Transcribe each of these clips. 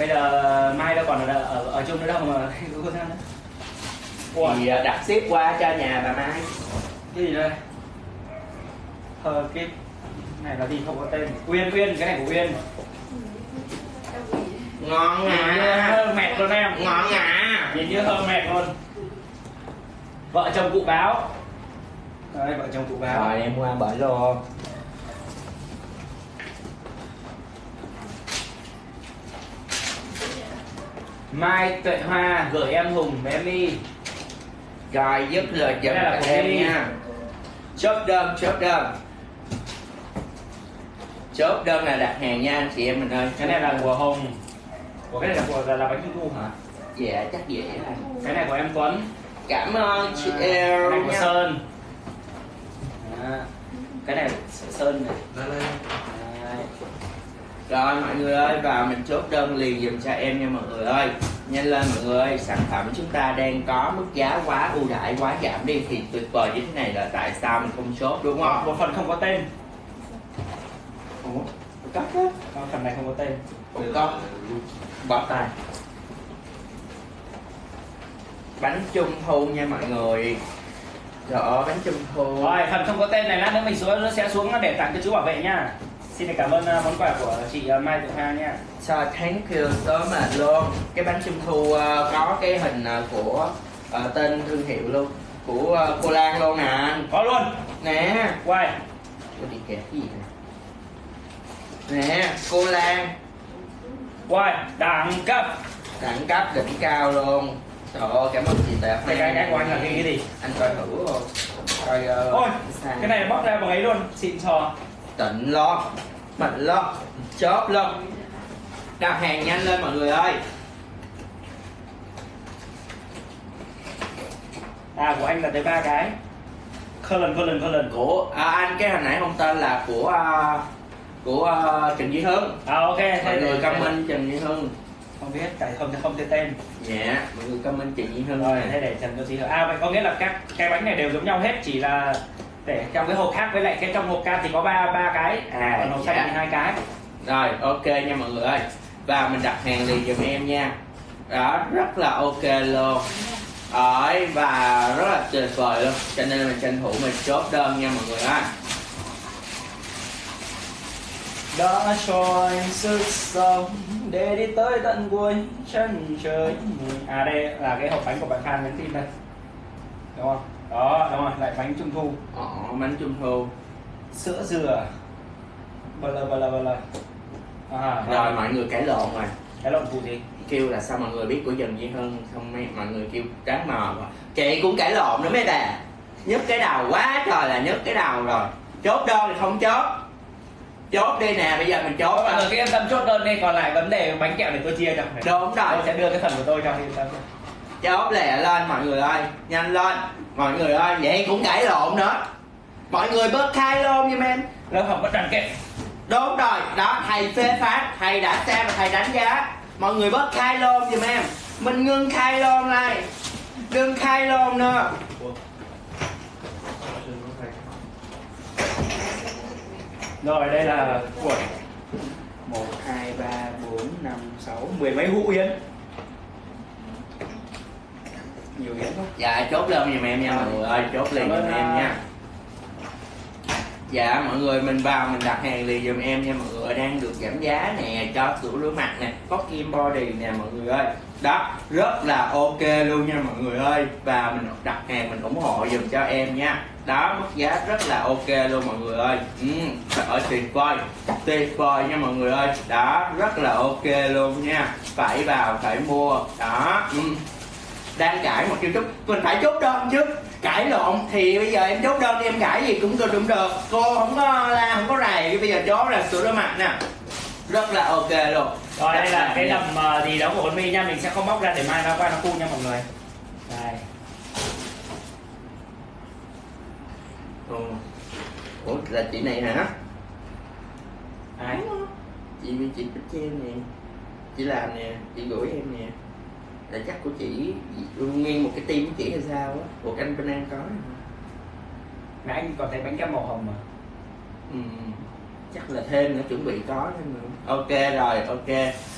bây giờ mai đâu còn ở ở, ở chung nữa đâu mà cô thân Ủa, thì ờ, đặt ship qua cho nhà bà mai. Cái gì đây? Hờ cái này là gì? Không có tên. Uyên uyên cái này của uyên. Ngon à. thơ mệt luôn em. Ngon à. Nhìn như thơ mệt luôn. Vợ chồng cụ báo. Đấy vợ chồng cụ báo. Rồi em qua bởi luôn mai tuệ hoa gửi em hùng em đi rồi giúp Đây là các của em Vy. nha. Chốt đơn chốt đơn. Chốt đơn là đặt hàng nha anh chị em mình ơi. Cái này là của hùng. Của cái này là của là, là bánh trung thu hả? Dạ chắc vậy là cái này của em tuấn. Cảm ơn chị cái eo này của nha. Sơn. Đó. cái này sơn này. Rồi mọi người ơi và mình chốt đơn liền dùm cho em nha mọi người ơi. Nhanh lên mọi người ơi sản phẩm chúng ta đang có mức giá quá ưu đãi quá giảm đi thì tuyệt vời như thế này là tại sao mình không chốt đúng không? Một phần không có tên. Ủa, cắt á. Còn phần này không có tên. Được không bó tay. Bánh trung thu nha mọi người. Trời ơi bánh trung thu. Rồi phần không có tên này lát nữa mình xuống nó sẽ xuống để tặng cho chú bảo vệ nha xin cảm ơn uh, món quà của chị uh, Mai Thị Hoa nha. So thank you so much luôn. Cái bánh trung thu ờ, có cái hình của tên thương hiệu luôn Của cô Lan luôn nè có luôn. Nè. Quay. Tôi đi kẹp cái gì nè Nè cô Lan. Quay. Đẳng cấp. Đẳng cấp đỉnh cao luôn. Trời ơi cảm ơn chị Tệ cái cái cái của anh là cái, gì? Anh coi thử không? Coi ờ, ôi cái này bóc ra bằng ấy luôn. Xịn sò Tịnh lo Mạnh lo Chớp lo. Đặt hàng nhanh lên mọi người ơi. À của anh là tới ba cái. Cullen Cullen Cullen. Của à, anh cái hồi nãy không tên là của à, của à, Trần Duy Hưng. À ok mọi người comment Trần Duy Hưng. Không biết tại không không tên tên. Dạ mọi người comment Trần Duy Hưng. Rồi thế để trần cho chị à vậy có nghĩa là các cái bánh này đều giống nhau hết chỉ là để trong cái hộp khác với lại cái trong hộp cam thì có ba ba cái. À, còn xanh dạ. thì hai cái. Rồi ok nha mọi người ơi. Và mình đặt hàng liền giùm em nha. Đó rất là ok luôn. Đấy, và rất là tuyệt vời luôn. Cho nên mình tranh thủ mình chốt đơn nha mọi người á đã cho anh sức sống để đi tới tận cuối chân trời. À đây là cái hộp bánh của bạn Khan nhắn tin đây. Đúng không đó đúng rồi lại bánh trung thu. Ồ, bánh trung thu. Sữa dừa. Bờ lờ bờ lờ à, rồi mọi người cãi lộn rồi. Cái lộn phụ gì? Kêu là sao mọi người biết của Trần Duy Hưng không mấy mọi người kêu đáng mò quá. Chị cũng cãi lộn nữa mấy bà. Nhức cái đầu quá trời là nhức cái đầu rồi. Chốt đơn thì không chốt. Chốt đi nè bây giờ mình chốt mọi người rồi cứ yên tâm chốt đơn đi. Còn lại vấn đề bánh kẹo để tôi chia cho. Đúng rồi. Tôi sẽ đưa cái phần của tôi cho. Yên tâm chốt lẹ lên mọi người ơi. Nhanh lên. Mọi người ơi vậy cũng cãi lộn nữa. Mọi người bớt khai lôn giùm em lớp học bất đẳng kệ đúng rồi. Đó thầy phê phán. Thầy đã xem và thầy đánh giá. Mọi người bớt khai lôn giùm em mình ngưng khai lôn lại. Đừng khai lôn nữa. Rồi đây là một hai ba bốn năm sáu mười mấy hũ yến nhiều yến không dạ chốt lên giùm em nha mọi người ơi chốt liền giùm em nha. Dạ mọi người mình vào mình đặt hàng liền giùm em nha mọi người đang được giảm giá nè cho sữa rửa mặt nè có kim body nè mọi người ơi. Đó rất là ok luôn nha mọi người ơi. Và mình đặt hàng mình ủng hộ giùm cho em nha. Đó mức giá rất là ok luôn mọi người ơi. Ừ, trời ơi tuyệt vời tuyệt vời nha mọi người ơi. Đó rất là ok luôn nha. Phải vào phải mua. Đó ừ đang cãi một chút chút. Mình phải chốt đơn chứ. Cãi lộn thì bây giờ em chốt đơn đi em cãi gì cũng được cũng được. Cô không có la không có rầy. Bây giờ chốt là sửa rửa mặt nè. Rất là ok luôn. Rồi đây là cái đầm ờ, gì đó của mi nha. Mình sẽ không bóc ra để mai nó qua nó cu nha mọi người. Đây. Ừ. ủa là chị này hả? Ai? Chị chị bích em nè. Chị làm nè chị gửi em nè là chắc của chị nguyên một cái team của chị hay sao á? Của anh bên em có nãy anh còn thấy bánh kem màu hồng mà. Ừ. chắc là thêm nữa chuẩn bị có thêm nữa. Ok rồi ok.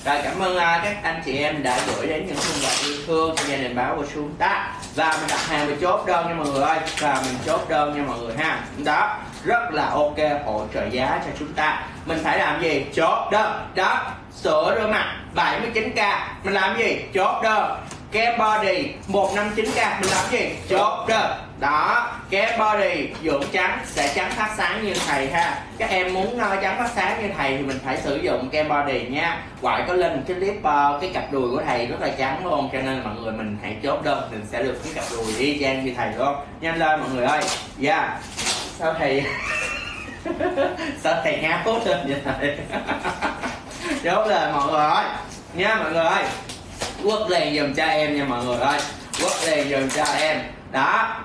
Rồi cảm ơn uh, các anh chị em đã gửi đến những phần quà yêu thương. Cho gia đình báo của chúng ta và mình đặt hàng và chốt đơn nha mọi người ơi. Và mình chốt đơn nha mọi người ha. Đó rất là ok hỗ trợ giá cho chúng ta mình phải làm gì? Chốt đơn. Đó sữa rửa mặt 79k mình làm gì? Chốt đơn. Kem body 159k mình làm gì? Chốt đơn. Đó kem body dưỡng trắng sẽ trắng phát sáng như thầy ha. Các em muốn no trắng phát sáng như thầy thì mình phải sử dụng kem body nha. Ngoại có lên cái clip uh, cái cặp đùi của thầy rất là trắng luôn cho nên mọi người mình hãy chốt đơn mình sẽ được cái cặp đùi y chang như thầy luôn nhanh lên mọi người ơi. Yeah sao thầy sao thầy ngáo lên vậy thầy? chốt lên mọi người ơi. Nha, mọi người ơi. Quất liền dùm cho em nha, mọi người ơi. Quất liền dùm cho em. Đó.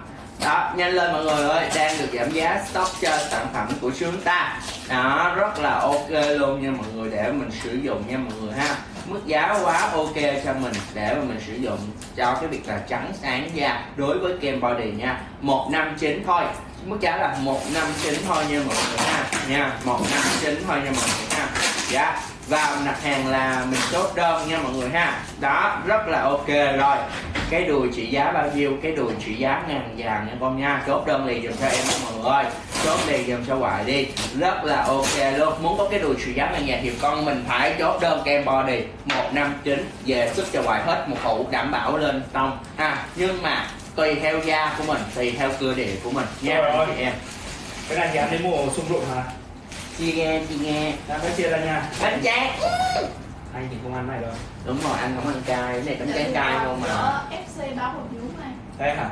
Đó, nhanh lên, mọi người ơi. Đang được giảm giá stock cho sản phẩm của chúng ta. Đó, rất là ok luôn nha, mọi người. Để mình sử dụng nha, mọi người ha. Mức giá quá ok cho mình. Để mà mình sử dụng cho cái việc là trắng sáng da đối với kem body nha. 159 thôi. Mức giá là 159 thôi nha, mọi người ha. Nha 159 thôi nha, mọi người ha dạ. Và mình đặt hàng là mình chốt đơn nha mọi người ha. Đó rất là ok. Rồi cái đùi trị giá bao nhiêu cái đùi trị giá ngàn vàng nha con nha. Chốt đơn liền dùm cho em mọi người ơi. Chốt liền dùm cho hoài đi. Rất là ok luôn. Muốn có cái đùi trị giá ngàn vàng thì con mình phải chốt đơn kem body. 159 về xuất cho hoài hết một hũ đảm bảo lên xong ha nhưng mà tùy theo da của mình tùy theo cơ địa của mình nha. Anh chị em. Cái này thì ăn đến mùa sung rụng hả chị nghe chị nghe. Đã phải chia ra nha bánh tráng. Anh thì không ăn này đâu đúng rồi anh không ăn cay. Cái này bánh tráng cay không mà. Đó, FC báo một nhúm này. Đây hả?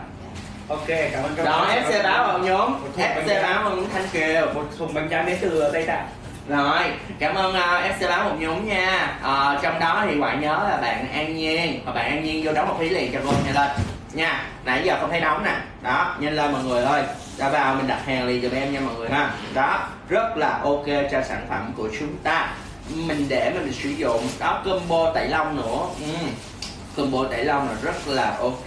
Ok cảm ơn các đó bạn. fc báo nhóm. Một bánh fc báo vào nhóm thanh kiều. Một thùng bánh tráng đến từ tây tạng. Rồi cảm ơn uh, fc báo một nhóm nha. Ờ, trong đó thì bạn nhớ là bạn an nhiên. Và bạn an nhiên vô đóng một phí liền cho cô nhanh lên. Nha nãy giờ không thấy đóng nè. Đó, nhanh lên mọi người ơi. Đã vào, mình đặt hàng liền giùm em nha mọi người ha. Đó, rất là ok cho sản phẩm của chúng ta. Mình để mà mình sử dụng. Đó, combo tẩy lông nữa. Ừ. combo tẩy lông là rất là ok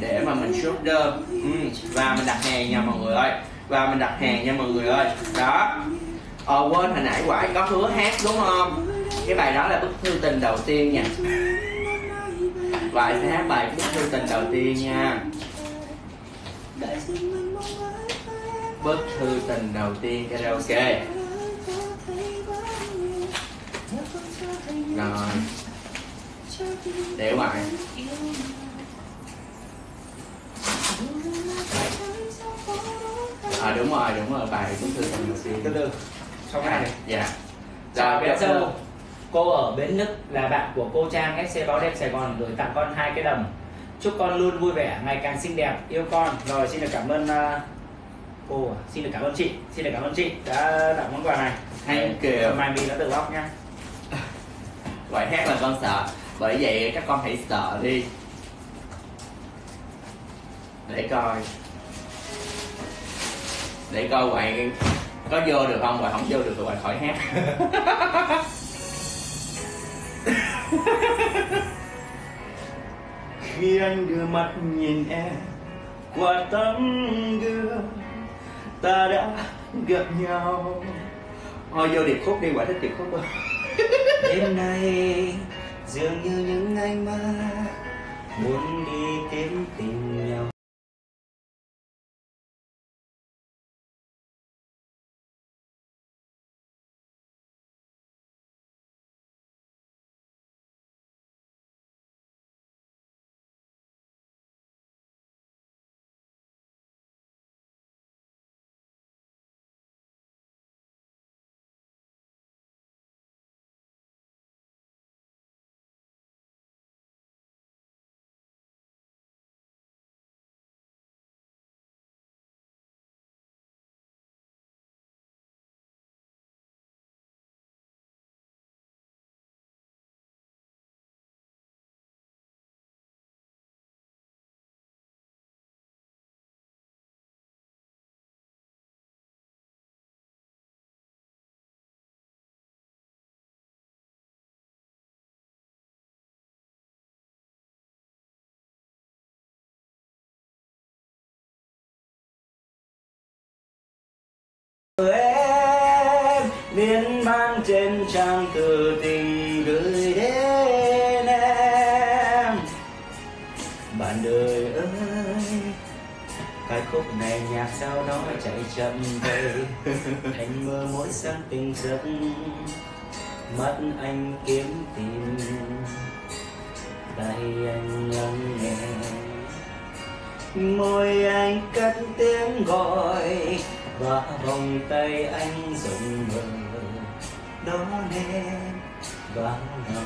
để mà mình chốt đơn ừ. và mình đặt hàng nha mọi người ơi. Và mình đặt hàng nha mọi người ơi. Đó. Ờ quên hồi nãy quải có hứa hát đúng không? Cái bài đó là bức thư tình đầu tiên nha. Quải sẽ hát bài bức thư tình đầu tiên nha. Bức thư tình đầu tiên karaoke. Rồi. Để ngoài à đúng rồi đúng rồi bài bức thư tình đầu tiên. Từ từ. Sau này. Dạ. Rồi bé bây giờ cô ở bến lức là bạn của cô trang fc báo đẹp sài gòn gửi tặng con hai cái đầm. Chúc con luôn vui vẻ ngày càng xinh đẹp yêu con. Rồi xin được cảm ơn uh, cô à? xin được cảm ơn chị xin được cảm ơn chị đã tặng món quà này. Thank you. mai mình đã tự bóc nha. Ngoại hát là con sợ. Bởi vậy các con hãy sợ đi. Để coi. Để coi ngoại có vô được không, ngoại không vô được thì ngoại khỏi hát khi anh đưa mắt nhìn em qua tấm gương ta đã gặp nhau. Thôi vô điệp khúc đi, quả thích điệp khúc quá đêm nay dường như những ngày mà muốn đi kiếm tình mang trên trang từ tình gửi đến em. Bạn đời ơi cái khúc này nhạc sao nó chạy chậm vậy? Anh mơ mỗi sáng tỉnh giấc mắt anh kiếm tìm. Tay anh lắng nghe môi anh cất tiếng gọi. Và vòng tay anh rộng mở đón em vào lòng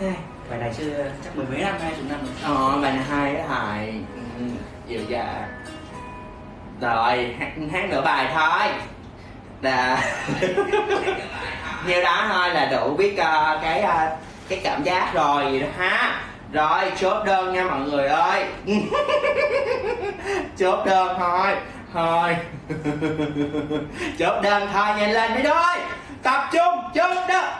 hey, bài này chưa chắc mười mấy năm hai chục năm rồi. Ờ, bài này hay á hài. Ừ, Dịu dàng Rồi, hát, hát nửa bài thôi. Là Nhiêu đó thôi là đủ biết ờ, cái ờ, cái cảm giác rồi đó ha. Rồi, chốt đơn nha mọi người ơi. Chốt đơn thôi. Thôi. Chốt đơn thôi, nhanh lên đi thôi Tập trung, chân đó.